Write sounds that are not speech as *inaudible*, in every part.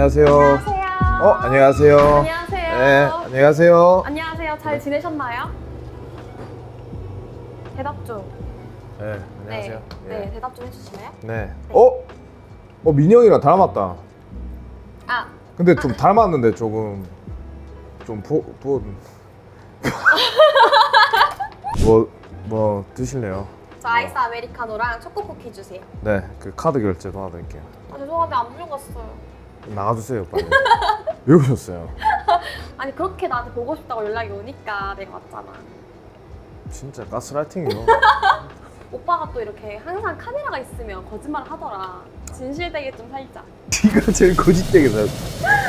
안녕하세요. 안녕하세요. 어, 안녕하세요. 안녕하세요. 네, 안녕하세요. 안녕하세요. 잘 지내셨나요? 대답 좀. 네, 안녕하세요. 네, 예. 네, 대답 좀 해주실래요? 네. 어? 어, 민영이랑 닮았다. 아, 근데 좀 닮았는데 조금 좀 보, 보... *laughs* 뭐, 뭐 드실래요? 저 아이스 아메리카노랑 초코 쿠키 주세요. 네, 그 카드 결제 도와드릴게요. 아, 죄송한데 안 불러갔어요. 나가주세요, 빨리. *laughs* 왜 오셨어요? *laughs* 아니 그렇게 나한테 보고 싶다고 연락이 오니까 내가 왔잖아. 진짜 가스라이팅이요. *laughs* 오빠가 또 이렇게 항상 카메라가 있으면 거짓말 하더라. 진실되게 좀 살자. 네가 제일 거짓되게 살.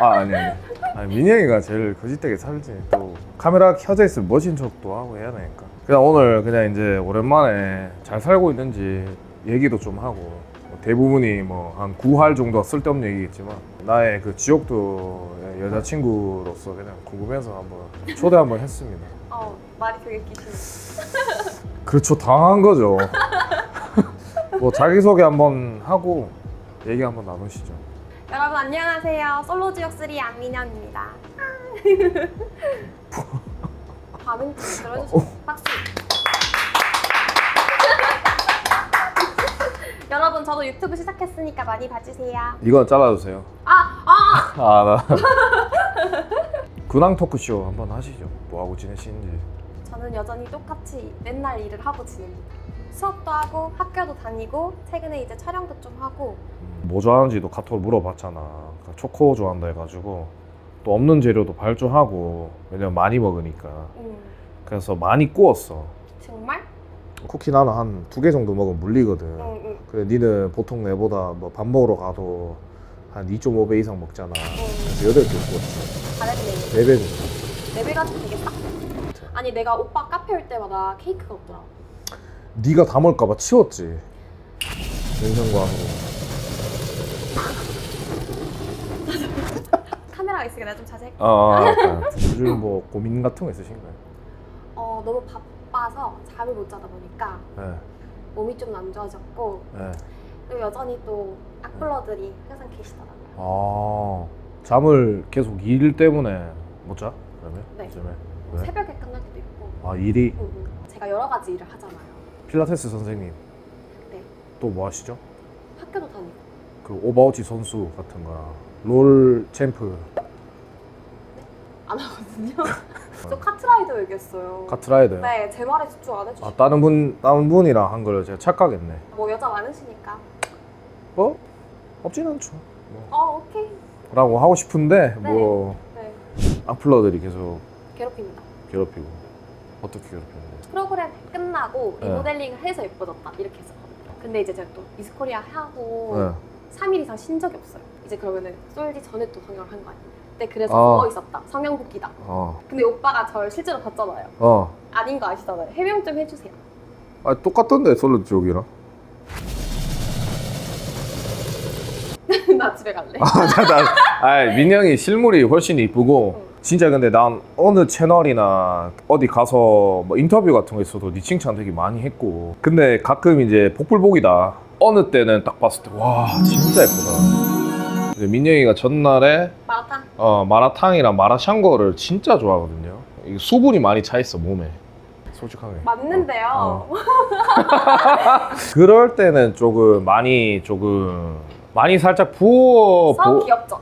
아 아니 아니. 아니 민영이가 제일 거짓되게 살지. 또 카메라 켜져 있으면 멋진 척도 하고 해야 되니까. 그냥 오늘 그냥 이제 오랜만에 잘 살고 있는지 얘기도 좀 하고 뭐 대부분이 뭐 한 9할 정도 쓸데없는 얘기겠지만 나의 그 지옥도 여자친구로서 그냥 궁금해서 한번 초대 한번 했습니다. 어, 말이 되게 끼시네. *laughs* 그렇죠 당한 거죠. *laughs* 뭐 자기소개 한번 하고 얘기 한번 나누시죠. 여러분 안녕하세요. 솔로 지역 3 안민현입니다. 밤은 들어주세요. 박수. 여러분 저도 유튜브 시작했으니까 많이 봐주세요. 이건 잘라주세요. 아, 아. *laughs* 아, 나. *laughs* 근황 토크쇼 한번 하시죠. 뭐 하고 지내시는지. 저는 여전히 똑같이 맨날 일을 하고 지냅니다. 수업도 하고 학교도 다니고 최근에 이제 촬영도 좀 하고 뭐 좋아하는지도 카톡으로 물어봤잖아. 그러니까 초코 좋아한다 해가지고 또 없는 재료도 발주하고 왜냐면 많이 먹으니까. 음, 그래서 많이 구웠어. 정말? 쿠키 나는 한 두 개 정도 먹으면 물리거든. 응, 응. 그래 니는 보통 내보다 뭐 밥 먹으러 가도 한 2.5배 이상 먹잖아. 응. 그래서 여덟 개 구웠지. 잘했네. 4배 정도. 레벨 가지고 되게 싹. 아니 내가 오빠 카페 올 때마다 케이크가 없더라. 네가 담을까봐 치웠지. 인성과학으로. *laughs* 카메라가 있으니까 내가 좀 자제할게. 아, 아, 아. *laughs* 요즘 뭐 고민 같은 거 있으신가요? 어 너무 바빠 서 잠을 못 자다 보니까 네. 몸이 좀 안 좋아졌고 네. 그리고 여전히 또 악플러들이 항상 계시더라고요. 아 잠을 계속 일 때문에 못 자? 그러면 네. 요즘에 왜? 새벽에 끝날 때도 있고. 아 일이 응, 응. 제가 여러 가지 일을 하잖아요. 필라테스 선생님 네. 또 뭐 하시죠? 학교도 다니고. 그 오버워치 선수 같은 거랑 롤 챔프 안 하거든요. *laughs* 저 카트라이더 얘기했어요. 카트라이더요. 네, 제 말에 집중 안 해주시고. 아 다른 분 다른 분이랑 한 거를 제가 착각했네. 뭐 여자 많으시니까. 뭐 없진 않죠. 어, 오케이. 라고 하고 싶은데 뭐 네, 악플러들이 계속 괴롭힙니다. 괴롭히고 어떻게 괴롭히는데? 프로그램 끝나고 네. 리모델링을 해서 예뻐졌다 이렇게 했었거든요. 근데 이제 제가 또 미스코리아 하고 네. 3일 이상 쉰 적이 없어요. 이제 그러면은 쏠지 전에 또 성형을 한 거 아니에요. 근데 그래서 아. 누워 있었다. 성형 복귀다. 어. 근데 오빠가 절 실제로 봤잖아요. 어. 아닌 거 아시잖아요. 해명 좀 해주세요. 아 똑같던데 솔로 쪽이랑. *laughs* 나 집에 갈래. 아, *laughs* 아, 민영이 실물이 훨씬 이쁘고 진짜 근데 난 어느 채널이나 어디 가서 뭐 인터뷰 같은 거 있어도 네 칭찬 되게 많이 했고 근데 가끔 이제 복불복이다 어느 때는 딱 봤을 때 와 진짜 예쁘다 민영이가 전날에 마라탕. 어, 마라탕이랑 마라샹궈를 진짜 좋아하거든요 이게 수분이 많이 차 있어 몸에 솔직하게 맞는데요. 어. *laughs* 그럴 때는 조금 많이 조금 많이 살짝 부어 서 보- 귀엽죠?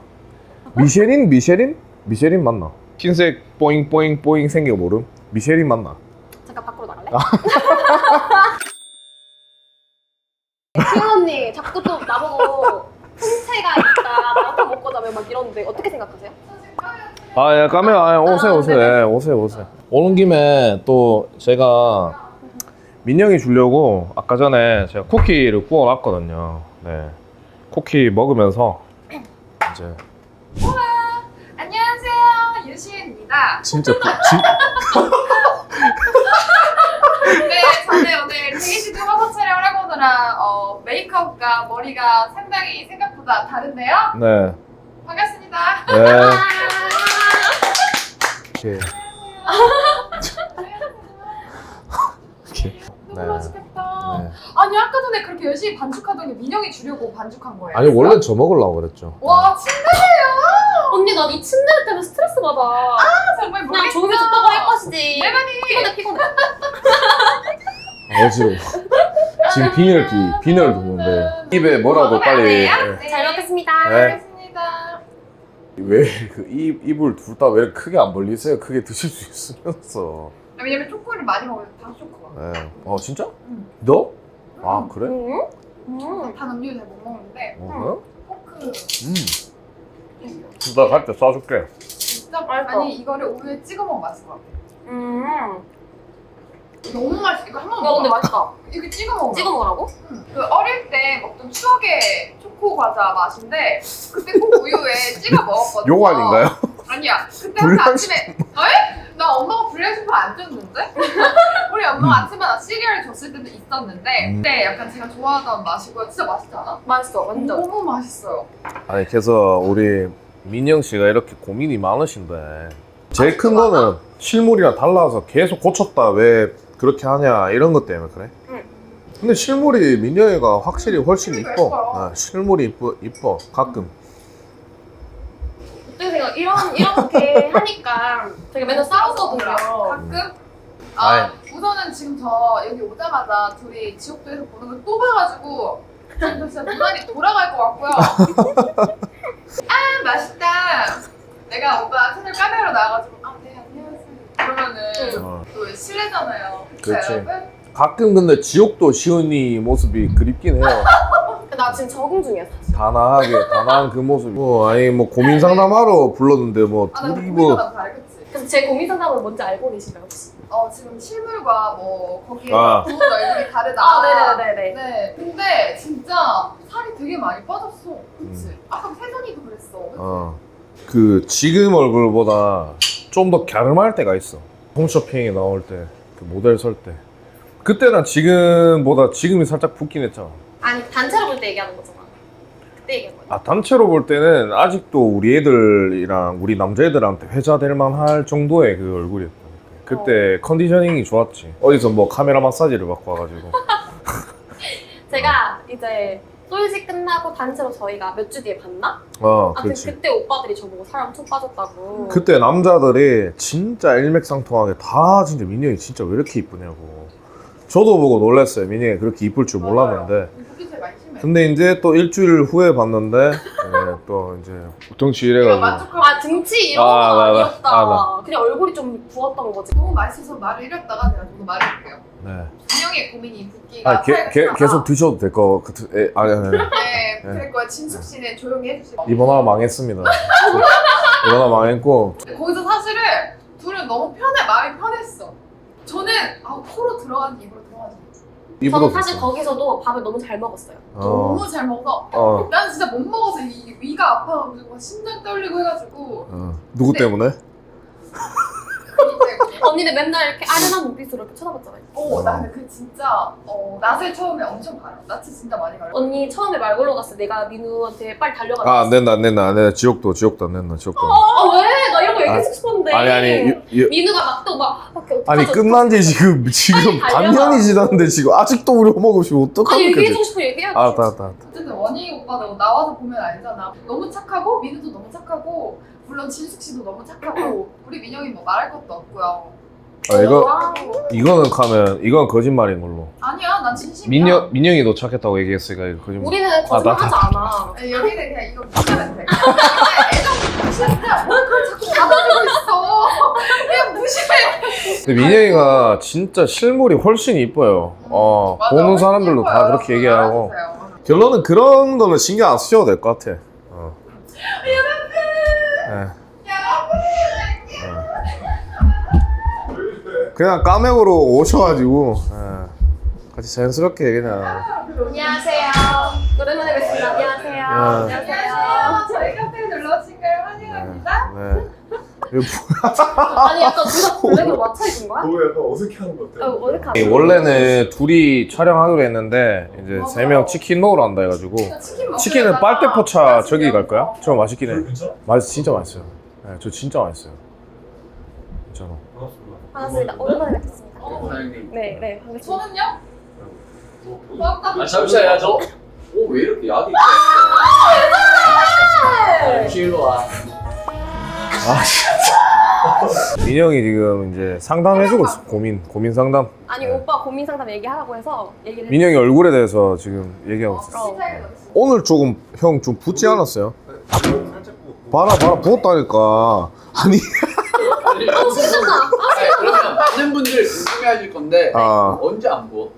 미쉐린 미쉐린 미쉐린 맞나? 흰색 뽀잉 뽀잉 뽀잉 생겨 모름 미쉐린 맞나? 잠깐 밖으로 아. *laughs* 나갈래? 키은 언니 자꾸 또 나보고 풍채가 있다 마라탕 먹고 자면 막 이러는데 어떻게 생각하세요? 아 예 카메라 아, 오세요 아, 오세요 네네. 예, 오세요 오세요 오는 김에 또 제가 민영이 주려고 아까 전에 제가 쿠키를 구워놨거든요 네 쿠키 먹으면서 이제 안녕하세요 유시은입니다. 진짜 그- 진, *laughs* 네, 저는 오늘 대기실 뚜바서 해보느라 어, 메이크업과 머리가 상당히 생각보다 다른데요. 네 반갑습니다. 네. *laughs* 이렇게 이렇게 너무 맛있겠다. 네. 아니 아까 전에 그렇게 열심히 반죽하더니 민영이 주려고 반죽한 거예요. 아니 원래 저 먹으려고 그랬죠 와 진짜예요? 언니 나 이 침대 때문에 스트레스 받아. 아, 정말 그냥 모르겠어. 조용히 줬다고 할 것이지. 내만이. 피곤해 피곤해. 어지러워. 지금 비늘 비 비늘 도는데 입에 뭐라도 안 빨리? 예. 잘 먹겠습니다. 네. 왜그 입을 둘 다 왜 크게 안 벌리세요? 크게 드실 수 있으면서. 왜냐면 초코를 많이 먹으면 당 초코가. 예. 어 진짜? 응. 너? 아 그래? 음. 음. 단 음료 잘 못 먹는데 어? 포크 음. 나갈때 쏴줄게. 진짜 맛있어. 아니 이거를 우유에 찍어 먹으면 맛있을 것 같아. 음. 너무 맛있어. 이거 한번 야 근데 먹어. 맛있다. *laughs* 이거 찍어 먹어. 찍어 먹으라고? 그 어릴 때 먹던 추억의 초코 과자 맛인데 그때 꼭 우유에 찍어 먹었거든요. 욕 아닌가요? 아니야. 그때 항상 아침에 에? 나 엄마가 블랙슈퍼 안 줬는데? *laughs* 우리 엄마가 아침에 나 시리얼 줬을 때도 있었는데 음. 그때 약간 제가 좋아하던 맛이고요. 진짜 맛있지 않아? 맛있어 완전. 너무 맛있어요. 아니 그래서 우리 민영 씨가 이렇게 고민이 많으신데 제일 큰 거는 실물이랑 달라서 계속 고쳤다 왜 그렇게 하냐 이런 것 때문에 그래. 응. 근데 실물이 민영이가 확실히 훨씬 이뻐. 아, 실물이 이뻐 이뻐 가끔. 어떻게 생각? 이런 이렇게 *laughs* 하니까 되게 맨날 싸우거든요. 가끔 아 아이. 우선은 지금 저 여기 오자마자 둘이 지옥도에서 보는 걸 또 봐가지고 지금 진짜 눈알이 돌아갈 것 같고요. *laughs* 아 맛있다. 내가 오빠 채널 카메라 나와가지고 아네. 그러면은 어. 또 실례잖아요. 그렇지. 여러분? 가끔 근데 지옥도 시은이 모습이 그립긴 해요. *laughs* 나 지금 적응 중이야 사실. 단아하게 단아한 그 모습. 뭐 아니 뭐 고민 상담하러 불렀는데 뭐 아, 나 둘이 뭐 다르겠지. 그럼 제 고민 상담은 뭔지 알고 계신가요 혹시? 어 지금 실물과 뭐 거기에 아. 부은 얼굴이 *laughs* 다르다. 아 네네네네. 네. 근데 진짜 살이 되게 많이 빠졌어. 그치? 음. 아까 세선이도 그랬어. 그치? 어. 그 지금 얼굴보다 좀 더 갸름할 때가 있어. 홈쇼핑에 나올 때, 그 모델 설 때. 그때랑 지금보다 지금이 살짝 붓긴 했잖아. 아니 단체로 볼 때 얘기하는 거잖아. 그때 얘기한 거야. 아 단체로 볼 때는 아직도 우리 애들이랑 우리 남자애들한테 회자될 만할 정도의 그 얼굴이었다. 그때 컨디셔닝이 좋았지. 어디서 뭐 카메라 마사지를 받고 와가지고. *laughs* 제가 이제 솔직 끝나고 단체로 저희가 몇 주 뒤에 봤나? 어, 아무튼 그렇지. 그때 오빠들이 저보고 사람 엄청 빠졌다고. 그때 남자들이 진짜 일맥상통하게 다 진짜 민영이 진짜 왜 이렇게 이쁘냐고. 저도 보고 놀랐어요. 민영이 그렇게 이쁠 줄 몰랐는데. 심해. 근데 이제 또 일주일 후에 봤는데 이제 내가 만족하고 아 등치 이런 아, 건 나, 나, 아니었다. 아, 그냥 얼굴이 좀 부었던 거지. 너무 맛있어서 말을 잃었다가 제가 좀 말해볼게요. 네. 분명히 고민이 붓기가 아, 게, 계속 드셔도 될 것 같은 에, 아니 아니 아니. 네, 그럴 거야. 진숙 씨는 조용히 해주시고. 이번 화 망했습니다 *laughs* 이번 화 망했고 거기서 사실은 둘은 너무 편해, 마음이 편했어. 저는 아 코로 들어가는지 입으로 저는 사실 드세요. 거기서도 밥을 너무 잘 먹었어요. 어, 너무 잘 먹어서 어, 난 진짜 못 먹어서 이 위가 아파가지고 막 심장 떨리고 해가지고 어. 누구 네. 때문에? 언니는 맨날 이렇게 아련한 눈빛으로 이렇게 쳐다봤잖아요. 어, 나 근데 그 진짜 어, 낯을 처음에 엄청 가려. 낯을 진짜 많이 가려. 언니 처음에 말 걸러 갔을 때 내가 민우한테 빨리 달려가자. 아, 안 된다, 안 된다, 안 된다. 지옥도, 지옥도 안 된다, 지옥도. 안아 왜? 나 이런 거 얘기해주고 싶었는데. 된다. 아니, 아니, 유, 유, 민우가 막 또막 밖에 아니, 어떡하지, 끝난 지 지금, 지금 반년이. 지났는데 지금 아직도 우리 먹으시면 아니 어떡합니까? 얘기해주고 싶어 얘기해야지. 알았다, 알았다, 알았다. 어쨌든 원희 오빠도 나와서 보면 알잖아. 너무 착하고 민우도 너무 착하고 물론 진숙 씨도 너무 착하고 *clears throat* 우리 민영이 뭐 말할 것도 없고요. 아, 이거. 이거는 가면, 이건 거짓말인 걸로. 아니야, 난 진심이야. 민영, 민영이 너 착했다고 얘기했으니까 이거 거짓말. 우리는 거짓말하지 않아. 아니, 여기는 그냥 이거 무시하면 돼. 애정 진짜 뭘 그걸 자꾸 받아주고 있어. 그냥 무시해. 근데 민영이가 진짜 실물이 훨씬 이뻐요. 어, 맞아, 보는 사람들도 다. 그렇게 얘기하고. 알아주세요. 결론은 그런 거는 신경 안 쓰셔도 될 것 같아. 어. 예. 그냥 까맥으로 오셔가지고 예. 같이 자연스럽게 그냥 안녕하세요. 오랜만에 뵙습니다. 안녕하세요. 네. 안녕하세요. 저희 카페에 놀러 오신 걸 환영합니다. 네. 이거 뭐- 아니 약간 둘다 *laughs* 블랙으로 맞춰 입은 거야? 너무 약간 어색해하는 것 같아. 어, 어색하다. 이 원래는 둘이 촬영하기로 했는데 이제 세 명 치킨 먹으러 간다 해가지고 치킨 치킨은 빨대포차 저기 갈 거야? 어. 저 맛있긴 해. 별 괜찮아? 맛있 진짜 맛있어요. 네, 저 진짜 맛있어요. 진짜로. 반갑습니다. 오랜만에 뵙겠습니다. 어, 사장님. 네, 네, 반갑습니다. 저는요? 아 잠시만요 저. 오왜 이렇게 약이? 잠시 일로 와. 아 진짜. *laughs* 민영이 지금 이제 상담해주고 있어. 고민 고민 상담. 아니 네. 오빠 고민 상담 얘기하라고 해서 얘기를 했 민영이 얼굴에 대해서 지금 얘기하고 있어. 어. 스타일이 어딨어? 오늘 조금 형 좀 붓지 않았어요? 봐라 봐라 부었다니까. 아니. 어, 신났다. 아니, 그러면 많은 분들 궁금해하실 건데 아 언제 안 부어?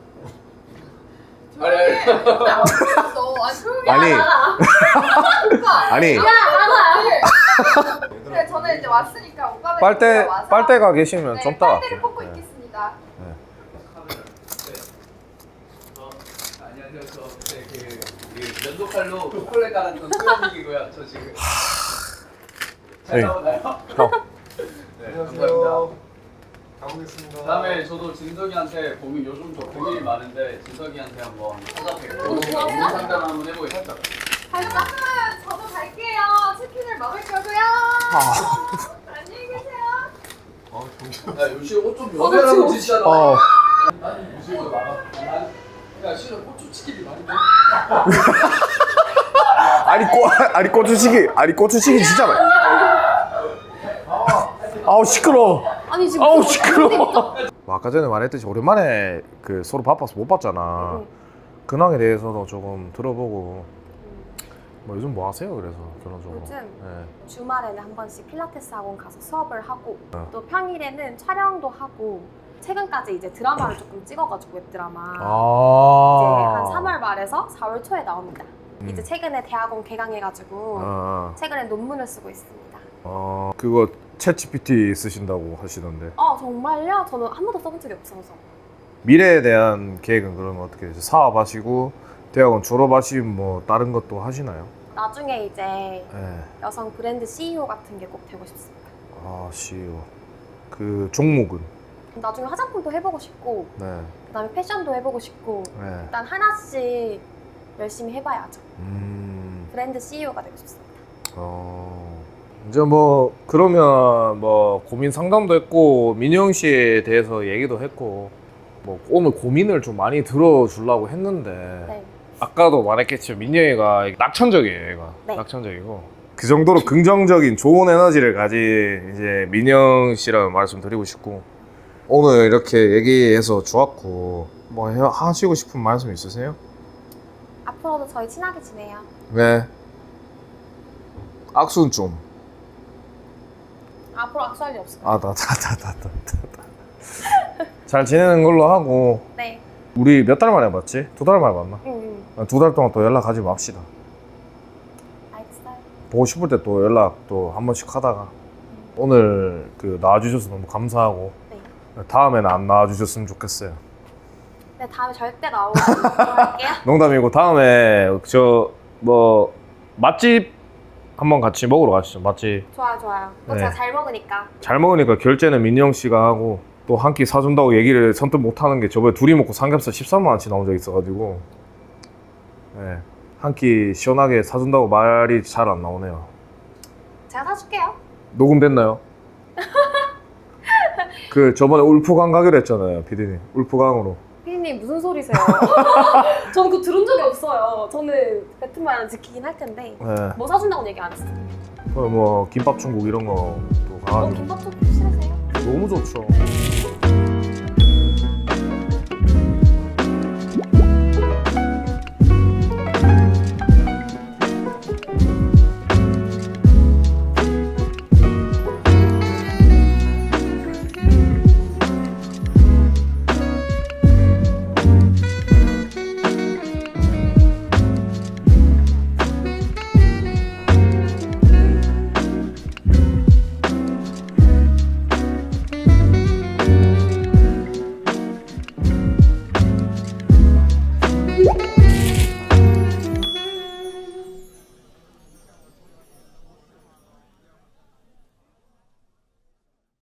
조용히 해. 근데 안 보였어. 아니 해. 아니 오빠. *laughs* 아니 야 나가. 근데 저는 이제 왔으니까 오빠는 빨대 와서 빨대가 계시면 네, 좀 따가. 빨대를 뽑고 있겠습니다. 안녕하세요. 저 그때 그, 그 면도칼로 초콜릿 갈았던 소연이고요. 저 지금 잘 네. 나오나요? 형. 네, 감사합니다. 가보겠습니다. 다음에 저도 진석이한테 고민 요즘 저 고민이 많은데 진석이한테 한번 찾아뵙고 오늘 고민? 상담 한번 해보겠습니다. 여러분 저도 갈게요. 치킨을 먹을 거고요. *laughs* 안녕히 계세요. 아, 정말. 야 요시 옷좀. 어. 나는 요시로 나가. 난- 야 싫어 고추 치킨이 많이 돼. *laughs* 아니 꼬 아니 고추치기 아니 고추치기 진짜 많이. 아우 시끄러. 아니 지금 아우 무슨 시끄러. 뭐 아까 전에 말했듯이 오랜만에 그 서로 바빠서 못 봤잖아. 응. 근황에 대해서도 조금 들어보고 뭐 요즘 뭐 하세요? 그래서 결혼적으로. 요즘? 네. 주말에는 한 번씩 필라테스 학원 가서 수업을 하고 어. 또 평일에는 촬영도 하고 최근까지 이제 드라마를 조금 찍어가지고 웹드라마 아. 이제 한 3월 말에서 4월 초에 나옵니다. 음. 이제 최근에 대학원 개강해가지고 어, 최근에 논문을 쓰고 있습니다. 어 그거 챗 GPT 쓰신다고 하시던데 어 정말요? 저는 한 번도 써본 적이 없어서 미래에 대한 계획은 그러면 어떻게 되죠? 사업하시고 대학원 졸업하시면 뭐 다른 것도 하시나요? 나중에 이제 네. 여성 브랜드 CEO 같은 게 꼭 되고 싶습니다. 아 CEO 그 종목은 나중에 화장품도 해보고 싶고 네. 그다음에 패션도 해보고 싶고 네. 일단 하나씩 열심히 해봐야죠. 음. 브랜드 CEO가 되고 싶습니다. 어. 이제 뭐 그러면 뭐 고민 상담도 했고 민영 씨에 대해서 얘기도 했고 뭐 오늘 고민을 좀 많이 들어주려고 했는데 네. 아까도 말했겠지만 민영이가 낙천적이에요 얘가 네. 낙천적이고 그 정도로 긍정적인 좋은 에너지를 가진 이제 민영 씨라는 말씀 드리고 싶고 오늘 이렇게 얘기해서 좋았고 뭐 해- 하시고 싶은 말씀 있으세요? 앞으로도 저희 친하게 지내요. 네 악수는 좀 앞으로 악수할 일 없어요. 아, 나, 나, 나, 나, 나, 나. 잘 지내는 걸로 하고 네. 우리 몇 달 만에 봤지? 두 달 만에 봤나? 응, 응. 두 달 동안 또 연락하지 맙시다. 알겠어요. 보고 싶을 때 또 연락 또 한 번씩 하다가 오늘 그 나와주셔서 너무 감사하고 네. 다음에는 안 나와주셨으면 좋겠어요. 네, 다음에 절대 나오고 할게요. *laughs* 농담이고 다음에 저 뭐 맛집 한번 같이 먹으러 가시죠. 맛집 좋아요, 좋아요. 또 네. 제가 잘 먹으니까. 잘 먹으니까 결제는 민영 씨가 하고 또 한 끼 사준다고 얘기를 선뜻 못 하는 게 저번에 둘이 먹고 삼겹살 13만 원치 나온 적 있어가지고 네. 한 끼 시원하게 사준다고 말이 잘 안 나오네요. 제가 사줄게요. 녹음됐나요? *laughs* 그 저번에 울프강 가기로 했잖아요, 피디님. 울프강으로. 피디님 무슨 소리세요? *laughs* 저는 그거 들은 적이 없어요. 저는 말은 지키긴 할 텐데 네. 뭐 사준다고 얘기 안 했어요. 뭐 김밥 중국 이런 거또 어, 가가지고 김밥 좀 싫으세요? 너무 좋죠.